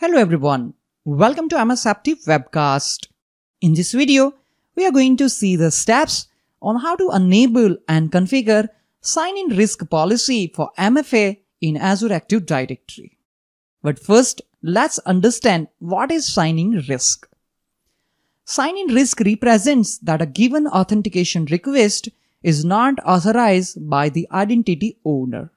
Hello everyone, welcome to MSFT webcast. In this video, we are going to see the steps on how to enable and configure sign-in risk policy for MFA in Azure Active Directory. But first, let's understand what is sign-in risk. Sign-in risk represents that a given authentication request is not authorized by the identity owner.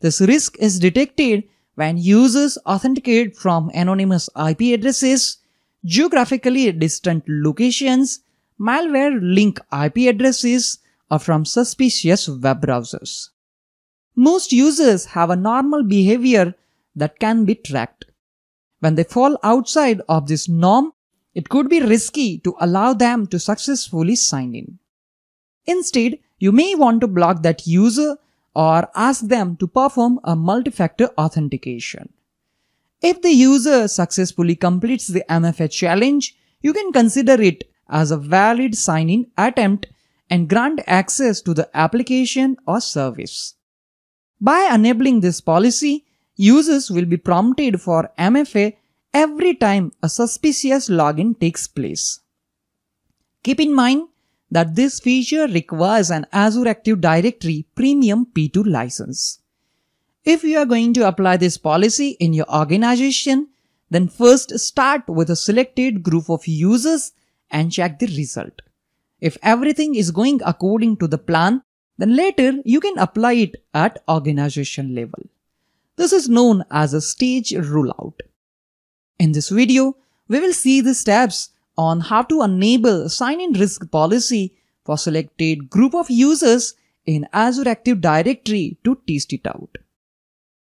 This risk is detected when users authenticate from anonymous IP addresses, geographically distant locations, malware link IP addresses, or from suspicious web browsers. Most users have a normal behavior that can be tracked. When they fall outside of this norm, it could be risky to allow them to successfully sign in. Instead, you may want to block that user or ask them to perform a multi-factor authentication. If the user successfully completes the MFA challenge, you can consider it as a valid sign-in attempt and grant access to the application or service. By enabling this policy, users will be prompted for MFA every time a suspicious login takes place. Keep in mind that this feature requires an Azure Active Directory Premium P2 license. If you are going to apply this policy in your organization, then first start with a selected group of users and check the result. If everything is going according to the plan, then later you can apply it at organization level. This is known as a stage rollout. In this video, we will see the steps on how to enable sign-in risk policy for selected group of users in Azure Active Directory to test it out.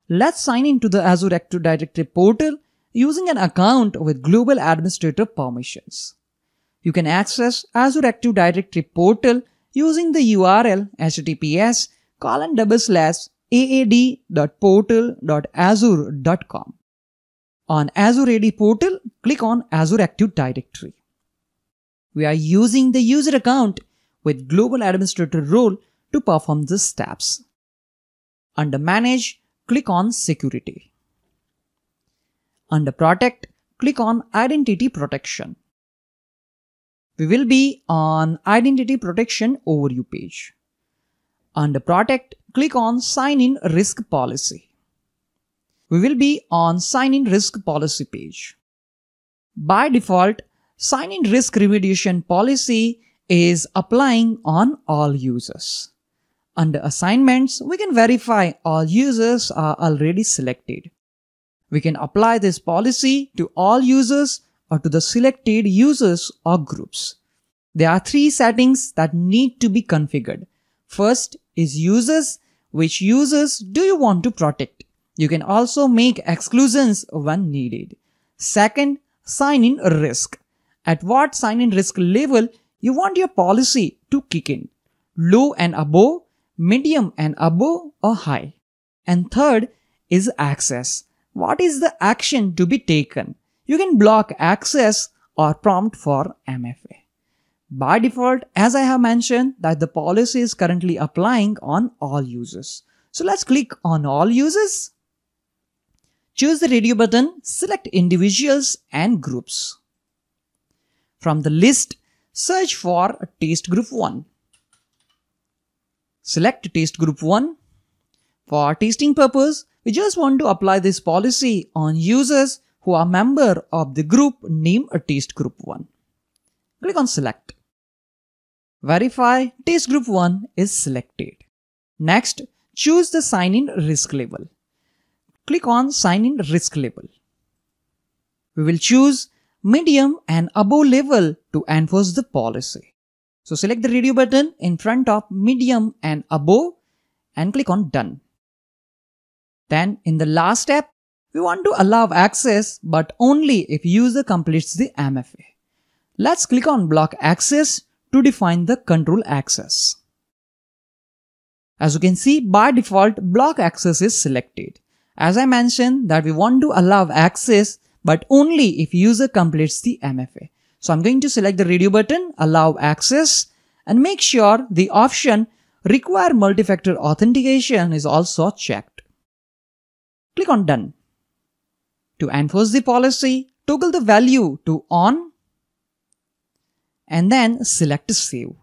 Let's sign into the Azure Active Directory portal using an account with global administrator permissions. You can access Azure Active Directory portal using the URL https colon double slash aad.portal.azure.com. On Azure AD portal, click on Azure Active Directory. We are using the user account with global administrator role to perform these steps. Under Manage, click on Security. Under Protect, click on Identity Protection. We will be on Identity Protection Overview page. Under Protect, click on Sign in Risk Policy we will be on sign in risk policy page. By default, sign in risk remediation policy is applying on all users. Under assignments, we can verify all users are already selected. We can apply this policy to all users or to the selected users or groups. There are three settings that need to be configured. First is users. Which users do you want to protect? You can also make exclusions when needed. Second, sign in risk. At what sign in risk level you want your policy to kick in. Low and above, medium and above or high. And third is access. What is the action to be taken? You can block access or prompt for MFA. By default, as I have mentioned that the policy is currently applying on all users. So let's click on all users Choose the radio button, select individuals and groups. From the list, search for test group 1. Select test group 1. For testing purpose, we just want to apply this policy on users who are member of the group named test group 1. Click on select. Verify test group 1 is selected. Next, choose the sign in risk level click on sign in risk level. We will choose medium and above level to enforce the policy. So select the radio button in front of medium and above and click on done. Then in the last step, we want to allow access but only if user completes the MFA. Let's click on block access to define the control access. As you can see, by default, block access is selected. As I mentioned that we want to allow access but only if user completes the MFA. So I'm going to select the radio button, allow access and make sure the option require multi-factor authentication is also checked. Click on done. To enforce the policy, toggle the value to on and then select save.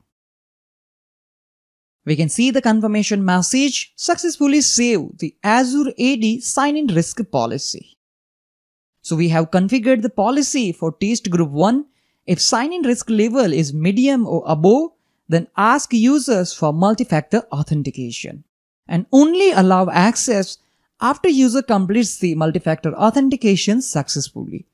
We can see the confirmation message successfully save the Azure AD sign-in risk policy. So we have configured the policy for test group 1. If sign-in risk level is medium or above, then ask users for multi-factor authentication and only allow access after user completes the multi-factor authentication successfully.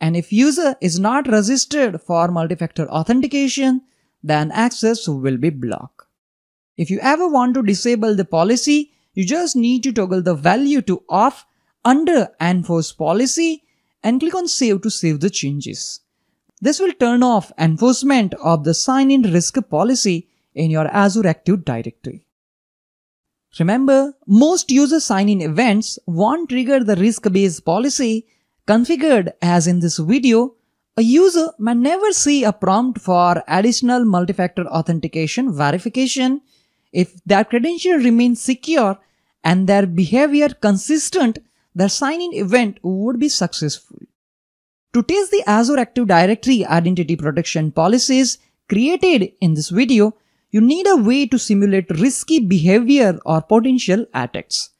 And if user is not registered for multi-factor authentication, then access will be blocked. If you ever want to disable the policy, you just need to toggle the value to off under enforce policy and click on save to save the changes. This will turn off enforcement of the sign-in risk policy in your Azure Active Directory. Remember, most user sign-in events won't trigger the risk-based policy configured as in this video. A user may never see a prompt for additional multi-factor authentication verification if their credential remains secure and their behavior consistent, their sign-in event would be successful. To test the Azure Active Directory identity protection policies created in this video, you need a way to simulate risky behavior or potential attacks.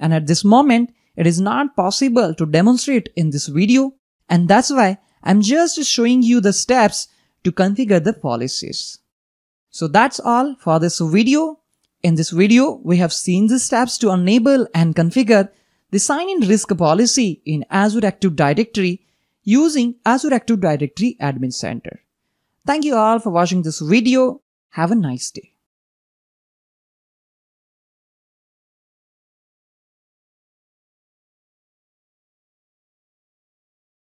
And at this moment, it is not possible to demonstrate in this video. And that's why I'm just showing you the steps to configure the policies. So that's all for this video. In this video, we have seen the steps to enable and configure the sign-in risk policy in Azure Active Directory using Azure Active Directory Admin Center. Thank you all for watching this video. Have a nice day.